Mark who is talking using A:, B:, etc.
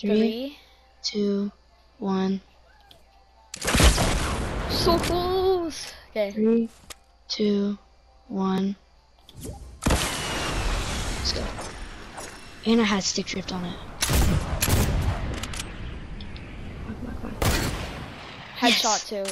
A: Three, two, one.
B: So close. Okay.
A: Three, two, one. Let's go. And I had stick drift on it.
B: Headshot
A: Yes.
B: too.